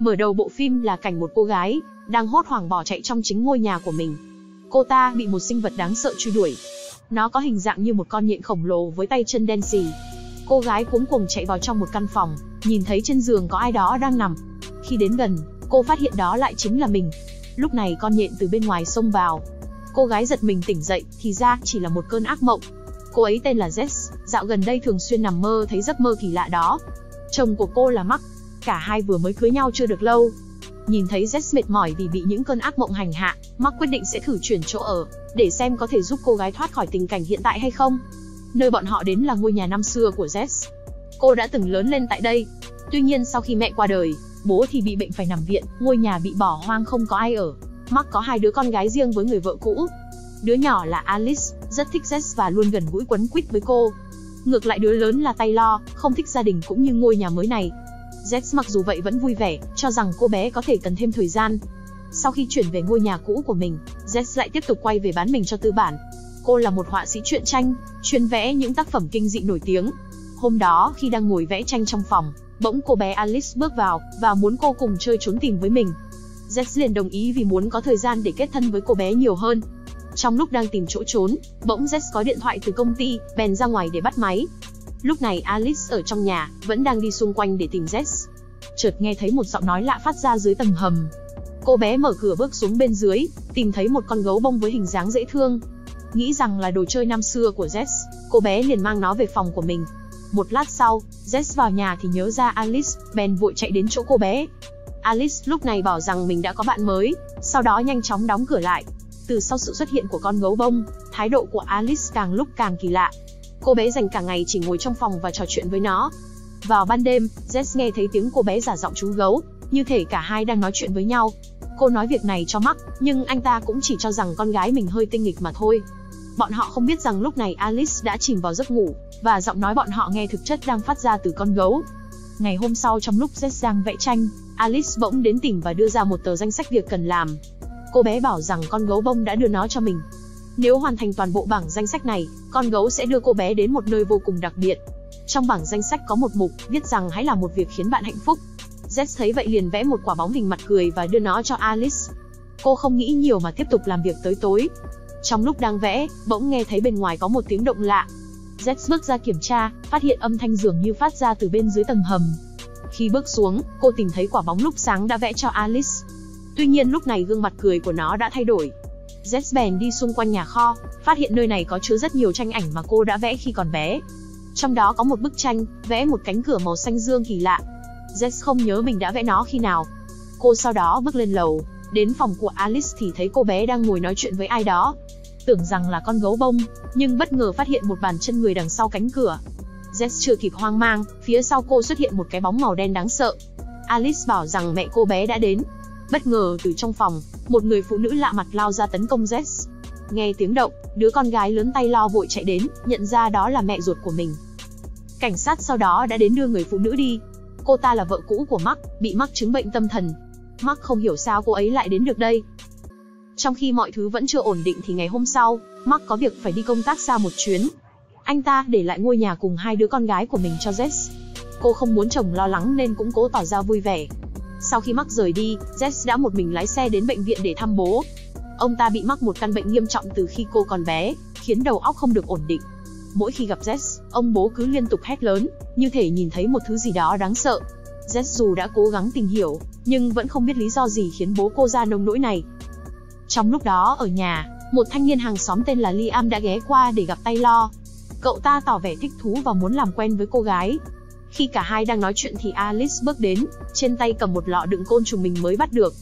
Mở đầu bộ phim là cảnh một cô gái, đang hốt hoảng bỏ chạy trong chính ngôi nhà của mình. Cô ta bị một sinh vật đáng sợ truy đuổi. Nó có hình dạng như một con nhện khổng lồ với tay chân đen xì. Cô gái cuống cuồng chạy vào trong một căn phòng, nhìn thấy trên giường có ai đó đang nằm. Khi đến gần, cô phát hiện đó lại chính là mình. Lúc này con nhện từ bên ngoài xông vào. Cô gái giật mình tỉnh dậy, thì ra chỉ là một cơn ác mộng. Cô ấy tên là Jess, dạo gần đây thường xuyên nằm mơ thấy giấc mơ kỳ lạ đó. Chồng của cô là Mark, cả hai vừa mới cưới nhau chưa được lâu. Nhìn thấy Jess mệt mỏi vì bị những cơn ác mộng hành hạ, Mark quyết định sẽ thử chuyển chỗ ở, để xem có thể giúp cô gái thoát khỏi tình cảnh hiện tại hay không. Nơi bọn họ đến là ngôi nhà năm xưa của Jess. Cô đã từng lớn lên tại đây. Tuy nhiên sau khi mẹ qua đời, bố thì bị bệnh phải nằm viện, ngôi nhà bị bỏ hoang không có ai ở. Mark có hai đứa con gái riêng với người vợ cũ. Đứa nhỏ là Alice, rất thích Jess và luôn gần gũi quấn quýt với cô. Ngược lại đứa lớn là Taylor, không thích gia đình cũng như ngôi nhà mới này. Jess mặc dù vậy vẫn vui vẻ, cho rằng cô bé có thể cần thêm thời gian. Sau khi chuyển về ngôi nhà cũ của mình, Jess lại tiếp tục quay về bán mình cho tư bản. Cô là một họa sĩ truyện tranh, chuyên vẽ những tác phẩm kinh dị nổi tiếng. Hôm đó, khi đang ngồi vẽ tranh trong phòng, bỗng cô bé Alice bước vào và muốn cô cùng chơi trốn tìm với mình. Jess liền đồng ý vì muốn có thời gian để kết thân với cô bé nhiều hơn. Trong lúc đang tìm chỗ trốn, bỗng Jess có điện thoại từ công ty, bèn ra ngoài để bắt máy. Lúc này Alice ở trong nhà, vẫn đang đi xung quanh để tìm Jess. Chợt nghe thấy một giọng nói lạ phát ra dưới tầng hầm. Cô bé mở cửa bước xuống bên dưới, tìm thấy một con gấu bông với hình dáng dễ thương. Nghĩ rằng là đồ chơi năm xưa của Jess, cô bé liền mang nó về phòng của mình. Một lát sau, Jess vào nhà thì nhớ ra Alice, bèn vội chạy đến chỗ cô bé. Alice lúc này bảo rằng mình đã có bạn mới, sau đó nhanh chóng đóng cửa lại. Từ sau sự xuất hiện của con gấu bông, thái độ của Alice càng lúc càng kỳ lạ. Cô bé dành cả ngày chỉ ngồi trong phòng và trò chuyện với nó. Vào ban đêm, Jess nghe thấy tiếng cô bé giả giọng chú gấu, như thể cả hai đang nói chuyện với nhau. Cô nói việc này cho mắc, nhưng anh ta cũng chỉ cho rằng con gái mình hơi tinh nghịch mà thôi. Bọn họ không biết rằng lúc này Alice đã chìm vào giấc ngủ, và giọng nói bọn họ nghe thực chất đang phát ra từ con gấu. Ngày hôm sau trong lúc Jess đang vẽ tranh, Alice bỗng đến tìm và đưa ra một tờ danh sách việc cần làm. Cô bé bảo rằng con gấu bông đã đưa nó cho mình. Nếu hoàn thành toàn bộ bảng danh sách này, con gấu sẽ đưa cô bé đến một nơi vô cùng đặc biệt. Trong bảng danh sách có một mục viết rằng hãy làm một việc khiến bạn hạnh phúc. Jess thấy vậy liền vẽ một quả bóng hình mặt cười và đưa nó cho Alice. Cô không nghĩ nhiều mà tiếp tục làm việc tới tối. Trong lúc đang vẽ, bỗng nghe thấy bên ngoài có một tiếng động lạ. Jess bước ra kiểm tra, phát hiện âm thanh dường như phát ra từ bên dưới tầng hầm. Khi bước xuống, cô tìm thấy quả bóng lúc sáng đã vẽ cho Alice. Tuy nhiên lúc này gương mặt cười của nó đã thay đổi. Jess bèn đi xung quanh nhà kho, phát hiện nơi này có chứa rất nhiều tranh ảnh mà cô đã vẽ khi còn bé. Trong đó có một bức tranh, vẽ một cánh cửa màu xanh dương kỳ lạ. Jess không nhớ mình đã vẽ nó khi nào. Cô sau đó bước lên lầu, đến phòng của Alice thì thấy cô bé đang ngồi nói chuyện với ai đó. Tưởng rằng là con gấu bông, nhưng bất ngờ phát hiện một bàn chân người đằng sau cánh cửa. Jess chưa kịp hoang mang, phía sau cô xuất hiện một cái bóng màu đen đáng sợ. Alice bảo rằng mẹ cô bé đã đến. Bất ngờ từ trong phòng, một người phụ nữ lạ mặt lao ra tấn công Jess. Nghe tiếng động, đứa con gái lớn tay lo vội chạy đến, nhận ra đó là mẹ ruột của mình. Cảnh sát sau đó đã đến đưa người phụ nữ đi. Cô ta là vợ cũ của Mark, bị mắc chứng bệnh tâm thần. Mark không hiểu sao cô ấy lại đến được đây. Trong khi mọi thứ vẫn chưa ổn định thì ngày hôm sau, Mark có việc phải đi công tác xa một chuyến. Anh ta để lại ngôi nhà cùng hai đứa con gái của mình cho Jess. Cô không muốn chồng lo lắng nên cũng cố tỏ ra vui vẻ. Sau khi Mark rời đi, Jess đã một mình lái xe đến bệnh viện để thăm bố. Ông ta bị mắc một căn bệnh nghiêm trọng từ khi cô còn bé, khiến đầu óc không được ổn định. Mỗi khi gặp Jess, ông bố cứ liên tục hét lớn, như thể nhìn thấy một thứ gì đó đáng sợ. Jess dù đã cố gắng tìm hiểu, nhưng vẫn không biết lý do gì khiến bố cô ra nông nỗi này. Trong lúc đó ở nhà, một thanh niên hàng xóm tên là Liam đã ghé qua để gặp Taylor. Cậu ta tỏ vẻ thích thú và muốn làm quen với cô gái. Khi cả hai đang nói chuyện thì Alice bước đến, trên tay cầm một lọ đựng côn trùng mình mới bắt được.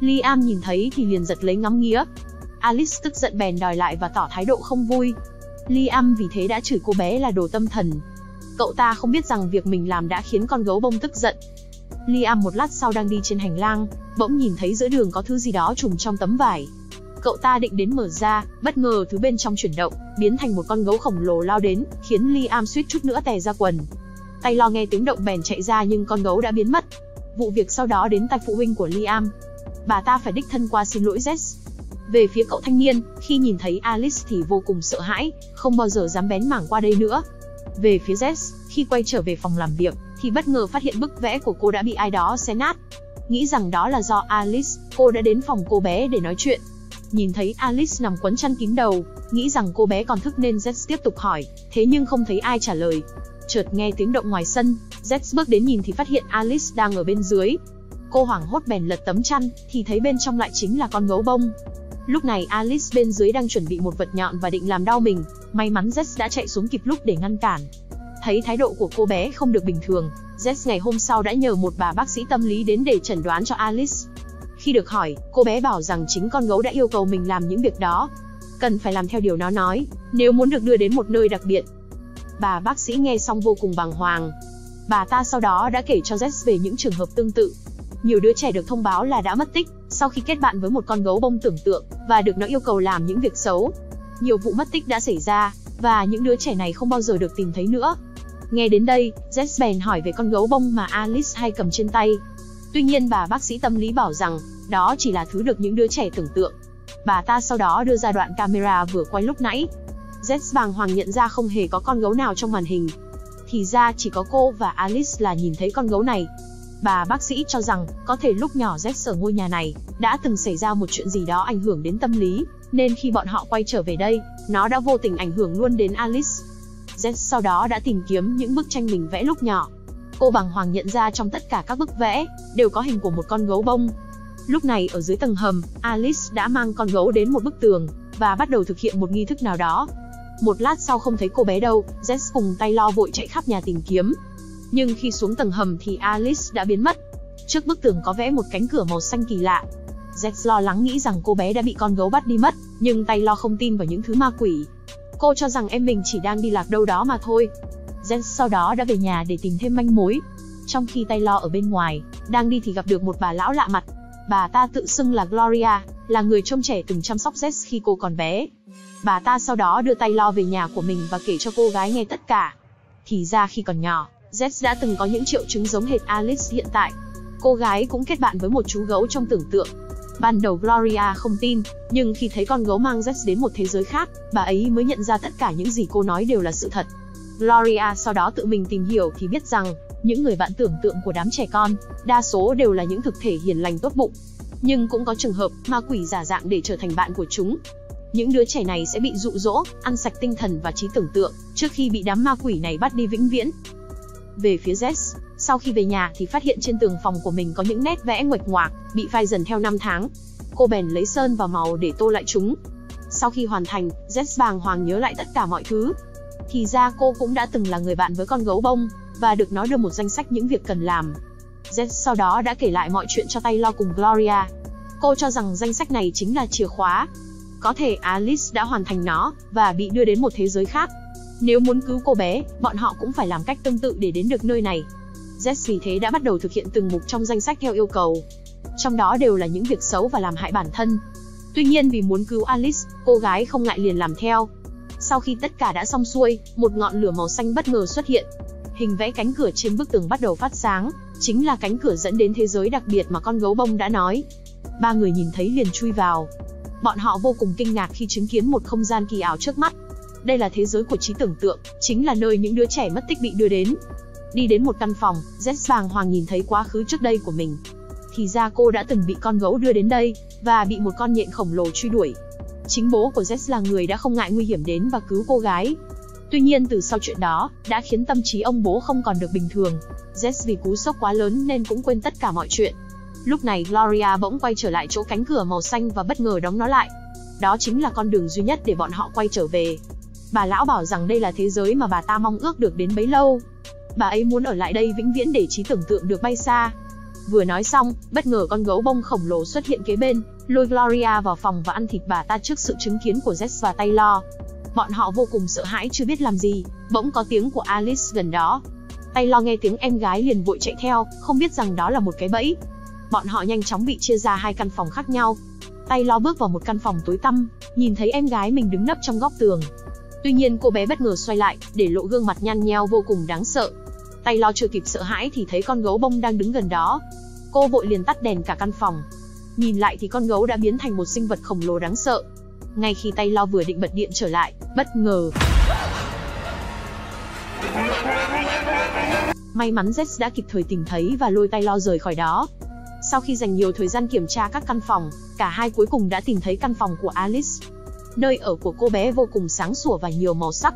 Liam nhìn thấy thì liền giật lấy ngắm nghía. Alice tức giận bèn đòi lại và tỏ thái độ không vui. Liam vì thế đã chửi cô bé là đồ tâm thần. Cậu ta không biết rằng việc mình làm đã khiến con gấu bông tức giận. Liam một lát sau đang đi trên hành lang, bỗng nhìn thấy giữa đường có thứ gì đó trùm trong tấm vải. Cậu ta định đến mở ra, bất ngờ thứ bên trong chuyển động, biến thành một con gấu khổng lồ lao đến, khiến Liam suýt chút nữa tè ra quần. Tay lo nghe tiếng động bèn chạy ra nhưng con gấu đã biến mất. Vụ việc sau đó đến tay phụ huynh của Liam. Bà ta phải đích thân qua xin lỗi Jess. Về phía cậu thanh niên, khi nhìn thấy Alice thì vô cùng sợ hãi, không bao giờ dám bén mảng qua đây nữa. Về phía Jess, khi quay trở về phòng làm việc, thì bất ngờ phát hiện bức vẽ của cô đã bị ai đó xé nát. nghĩ rằng đó là do Alice, cô đã đến phòng cô bé để nói chuyện. Nhìn thấy Alice nằm quấn chăn kín đầu, nghĩ rằng cô bé còn thức nên Jess tiếp tục hỏi, thế nhưng không thấy ai trả lời. Chợt nghe tiếng động ngoài sân, Z bước đến nhìn thì phát hiện Alice đang ở bên dưới. Cô hoảng hốt bèn lật tấm chăn, thì thấy bên trong lại chính là con gấu bông. Lúc này Alice bên dưới đang chuẩn bị một vật nhọn và định làm đau mình, may mắn Z đã chạy xuống kịp lúc để ngăn cản. Thấy thái độ của cô bé không được bình thường, Z ngày hôm sau đã nhờ một bà bác sĩ tâm lý đến để chẩn đoán cho Alice. Khi được hỏi, cô bé bảo rằng chính con gấu đã yêu cầu mình làm những việc đó. Cần phải làm theo điều nó nói, nếu muốn được đưa đến một nơi đặc biệt. Bà bác sĩ nghe xong vô cùng bàng hoàng. Bà ta sau đó đã kể cho Z về những trường hợp tương tự. Nhiều đứa trẻ được thông báo là đã mất tích, sau khi kết bạn với một con gấu bông tưởng tượng, và được nó yêu cầu làm những việc xấu. Nhiều vụ mất tích đã xảy ra, và những đứa trẻ này không bao giờ được tìm thấy nữa. Nghe đến đây, Jess bèn hỏi về con gấu bông mà Alice hay cầm trên tay. Tuy nhiên bà bác sĩ tâm lý bảo rằng, đó chỉ là thứ được những đứa trẻ tưởng tượng. Bà ta sau đó đưa ra đoạn camera vừa quay lúc nãy. Jess bàng hoàng nhận ra không hề có con gấu nào trong màn hình. Thì ra chỉ có cô và Alice là nhìn thấy con gấu này. Bà bác sĩ cho rằng, có thể lúc nhỏ Jess ở ngôi nhà này, đã từng xảy ra một chuyện gì đó ảnh hưởng đến tâm lý, nên khi bọn họ quay trở về đây, nó đã vô tình ảnh hưởng luôn đến Alice. jess sau đó đã tìm kiếm những bức tranh mình vẽ lúc nhỏ. Cô bàng hoàng nhận ra trong tất cả các bức vẽ, đều có hình của một con gấu bông. Lúc này ở dưới tầng hầm, Alice đã mang con gấu đến một bức tường, và bắt đầu thực hiện một nghi thức nào đó. Một lát sau không thấy cô bé đâu, Jess cùng tay lo vội chạy khắp nhà tìm kiếm. Nhưng khi xuống tầng hầm thì Alice đã biến mất. Trước bức tường có vẽ một cánh cửa màu xanh kỳ lạ. Jess lo lắng nghĩ rằng cô bé đã bị con gấu bắt đi mất, nhưng tay lo không tin vào những thứ ma quỷ, Cô cho rằng em mình chỉ đang đi lạc đâu đó mà thôi. Jess sau đó đã về nhà để tìm thêm manh mối. Trong khi Tay Lo ở bên ngoài, đang đi thì gặp được một bà lão lạ mặt. Bà ta tự xưng là Gloria, là người trông trẻ từng chăm sóc Jess khi cô còn bé. Bà ta sau đó đưa tay lo về nhà của mình và kể cho cô gái nghe tất cả. Thì ra khi còn nhỏ, Jess đã từng có những triệu chứng giống hệt Alice hiện tại. Cô gái cũng kết bạn với một chú gấu trong tưởng tượng, Ban đầu Gloria không tin, nhưng khi thấy con gấu mang Jess đến một thế giới khác, bà ấy mới nhận ra tất cả những gì cô nói đều là sự thật. Gloria sau đó tự mình tìm hiểu thì biết rằng, những người bạn tưởng tượng của đám trẻ con, đa số đều là những thực thể hiền lành tốt bụng. Nhưng cũng có trường hợp ma quỷ giả dạng để trở thành bạn của chúng. Những đứa trẻ này sẽ bị dụ dỗ, ăn sạch tinh thần và trí tưởng tượng, trước khi bị đám ma quỷ này bắt đi vĩnh viễn. Về phía Jess, sau khi về nhà thì phát hiện trên tường phòng của mình có những nét vẽ nguệch ngoạc, bị phai dần theo năm tháng. Cô bèn lấy sơn và màu để tô lại chúng. Sau khi hoàn thành, Jess bàng hoàng nhớ lại tất cả mọi thứ. Thì ra cô cũng đã từng là người bạn với con gấu bông, và được nó đưa một danh sách những việc cần làm. Jess sau đó đã kể lại mọi chuyện cho Taylor cùng Gloria. Cô cho rằng danh sách này chính là chìa khóa. Có thể Alice đã hoàn thành nó, và bị đưa đến một thế giới khác. Nếu muốn cứu cô bé, bọn họ cũng phải làm cách tương tự để đến được nơi này. Jess vì thế đã bắt đầu thực hiện từng mục trong danh sách theo yêu cầu. Trong đó đều là những việc xấu và làm hại bản thân. Tuy nhiên vì muốn cứu Alice, cô gái không ngại liền làm theo. Sau khi tất cả đã xong xuôi, một ngọn lửa màu xanh bất ngờ xuất hiện. Hình vẽ cánh cửa trên bức tường bắt đầu phát sáng, chính là cánh cửa dẫn đến thế giới đặc biệt mà con gấu bông đã nói. Ba người nhìn thấy liền chui vào. Bọn họ vô cùng kinh ngạc khi chứng kiến một không gian kỳ ảo trước mắt. Đây là thế giới của trí tưởng tượng, chính là nơi những đứa trẻ mất tích bị đưa đến. Đi đến một căn phòng, Z vàng hoàng nhìn thấy quá khứ trước đây của mình. Thì ra cô đã từng bị con gấu đưa đến đây, và bị một con nhện khổng lồ truy đuổi. Chính bố của Z là người đã không ngại nguy hiểm đến và cứu cô gái. Tuy nhiên từ sau chuyện đó, đã khiến tâm trí ông bố không còn được bình thường. Jess vì cú sốc quá lớn nên cũng quên tất cả mọi chuyện. Lúc này Gloria bỗng quay trở lại chỗ cánh cửa màu xanh và bất ngờ đóng nó lại. Đó chính là con đường duy nhất để bọn họ quay trở về. Bà lão bảo rằng đây là thế giới mà bà ta mong ước được đến bấy lâu. Bà ấy muốn ở lại đây vĩnh viễn để trí tưởng tượng được bay xa. Vừa nói xong, bất ngờ con gấu bông khổng lồ xuất hiện kế bên, lôi Gloria vào phòng và ăn thịt bà ta trước sự chứng kiến của Jess và Taylor. Bọn họ vô cùng sợ hãi chưa biết làm gì, bỗng có tiếng của Alice gần đó. Tay Lo nghe tiếng em gái liền vội chạy theo, không biết rằng đó là một cái bẫy. Bọn họ nhanh chóng bị chia ra hai căn phòng khác nhau. Tay Lo bước vào một căn phòng tối tăm, nhìn thấy em gái mình đứng nấp trong góc tường, Tuy nhiên cô bé bất ngờ xoay lại, để lộ gương mặt nhăn nheo vô cùng đáng sợ. Tay lo chưa kịp sợ hãi thì thấy con gấu bông đang đứng gần đó. Cô vội liền tắt đèn cả căn phòng. Nhìn lại thì con gấu đã biến thành một sinh vật khổng lồ đáng sợ. Ngay khi tay lo vừa định bật điện trở lại, bất ngờ. May mắn Jess đã kịp thời tìm thấy và lôi tay lo rời khỏi đó. Sau khi dành nhiều thời gian kiểm tra các căn phòng, cả hai cuối cùng đã tìm thấy căn phòng của Alice. Nơi ở của cô bé vô cùng sáng sủa và nhiều màu sắc.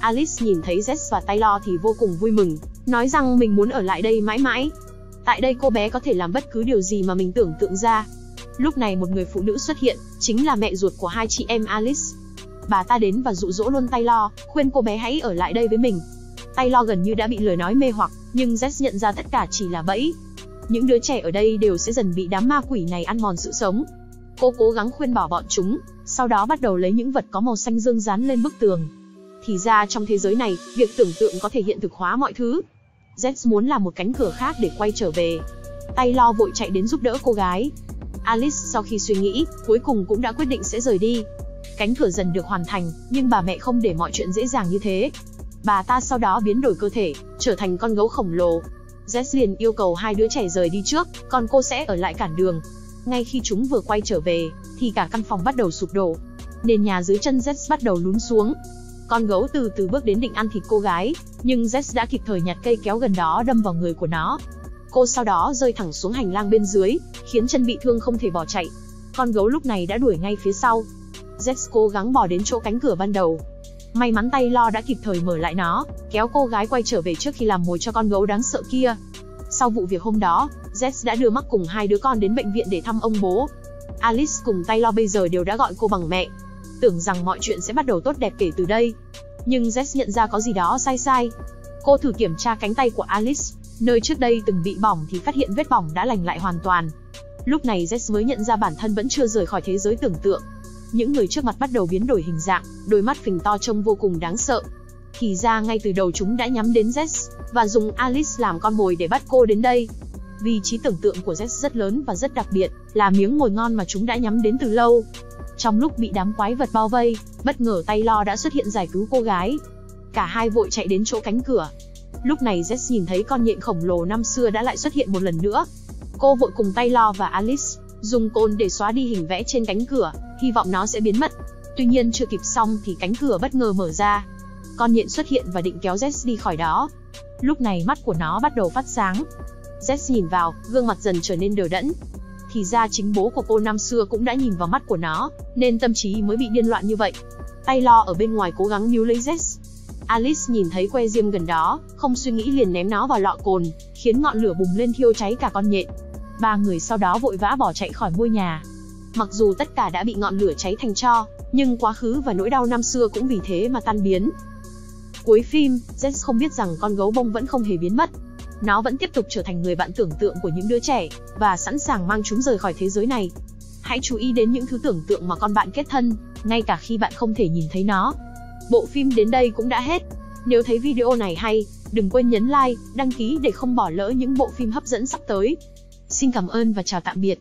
Alice nhìn thấy Jess và Taylor thì vô cùng vui mừng, nói rằng mình muốn ở lại đây mãi mãi. Tại đây cô bé có thể làm bất cứ điều gì mà mình tưởng tượng ra. Lúc này một người phụ nữ xuất hiện, chính là mẹ ruột của hai chị em Alice. Bà ta đến và dụ dỗ luôn Taylor, khuyên cô bé hãy ở lại đây với mình. Taylor gần như đã bị lời nói mê hoặc, nhưng Jess nhận ra tất cả chỉ là bẫy. Những đứa trẻ ở đây đều sẽ dần bị đám ma quỷ này ăn mòn sự sống. Cô cố gắng khuyên bỏ bọn chúng, sau đó bắt đầu lấy những vật có màu xanh dương dán lên bức tường. Thì ra trong thế giới này, việc tưởng tượng có thể hiện thực hóa mọi thứ. Jess muốn làm một cánh cửa khác để quay trở về. Taylor vội chạy đến giúp đỡ cô gái. Alice sau khi suy nghĩ, cuối cùng cũng đã quyết định sẽ rời đi. Cánh cửa dần được hoàn thành, nhưng bà mẹ không để mọi chuyện dễ dàng như thế. Bà ta sau đó biến đổi cơ thể, trở thành con gấu khổng lồ. Jess liền yêu cầu hai đứa trẻ rời đi trước, còn cô sẽ ở lại cản đường. Ngay khi chúng vừa quay trở về, thì cả căn phòng bắt đầu sụp đổ. Nền nhà dưới chân Jess bắt đầu lún xuống. Con gấu từ từ bước đến định ăn thịt cô gái, nhưng Jess đã kịp thời nhặt cây kéo gần đó đâm vào người của nó. Cô sau đó rơi thẳng xuống hành lang bên dưới, khiến chân bị thương không thể bỏ chạy. Con gấu lúc này đã đuổi ngay phía sau. Jess cố gắng bỏ đến chỗ cánh cửa ban đầu. May mắn tay lo đã kịp thời mở lại nó, kéo cô gái quay trở về trước khi làm mồi cho con gấu đáng sợ kia. Sau vụ việc hôm đó, Jess đã đưa mắc cùng hai đứa con đến bệnh viện để thăm ông bố. Alice cùng Taylor bây giờ đều đã gọi cô bằng mẹ. Tưởng rằng mọi chuyện sẽ bắt đầu tốt đẹp kể từ đây. Nhưng Jess nhận ra có gì đó sai sai. Cô thử kiểm tra cánh tay của Alice, nơi trước đây từng bị bỏng thì phát hiện vết bỏng đã lành lại hoàn toàn. Lúc này Jess mới nhận ra bản thân vẫn chưa rời khỏi thế giới tưởng tượng. Những người trước mặt bắt đầu biến đổi hình dạng, đôi mắt phình to trông vô cùng đáng sợ. Thì ra ngay từ đầu chúng đã nhắm đến Jess, và dùng Alice làm con mồi để bắt cô đến đây. Vì trí tưởng tượng của Jess rất lớn và rất đặc biệt, là miếng mồi ngon mà chúng đã nhắm đến từ lâu. Trong lúc bị đám quái vật bao vây, bất ngờ Taylor đã xuất hiện giải cứu cô gái. Cả hai vội chạy đến chỗ cánh cửa. Lúc này Jess nhìn thấy con nhện khổng lồ năm xưa đã lại xuất hiện một lần nữa. Cô vội cùng Taylor và Alice dùng côn để xóa đi hình vẽ trên cánh cửa, hy vọng nó sẽ biến mất. Tuy nhiên chưa kịp xong thì cánh cửa bất ngờ mở ra. Con nhện xuất hiện và định kéo Jess đi khỏi đó. Lúc này mắt của nó bắt đầu phát sáng. Jess nhìn vào, gương mặt dần trở nên đờ đẫn. Thì ra chính bố của cô năm xưa cũng đã nhìn vào mắt của nó, nên tâm trí mới bị điên loạn như vậy. Taylor ở bên ngoài cố gắng níu lấy Jess. Alice nhìn thấy que diêm gần đó, không suy nghĩ liền ném nó vào lọ cồn, khiến ngọn lửa bùng lên thiêu cháy cả con nhện. Ba người sau đó vội vã bỏ chạy khỏi ngôi nhà. Mặc dù tất cả đã bị ngọn lửa cháy thành tro, nhưng quá khứ và nỗi đau năm xưa cũng vì thế mà tan biến. Cuối phim, Jess không biết rằng con gấu bông vẫn không hề biến mất. Nó vẫn tiếp tục trở thành người bạn tưởng tượng của những đứa trẻ, và sẵn sàng mang chúng rời khỏi thế giới này. Hãy chú ý đến những thứ tưởng tượng mà con bạn kết thân, ngay cả khi bạn không thể nhìn thấy nó. Bộ phim đến đây cũng đã hết. Nếu thấy video này hay, đừng quên nhấn like, đăng ký để không bỏ lỡ những bộ phim hấp dẫn sắp tới. Xin cảm ơn và chào tạm biệt.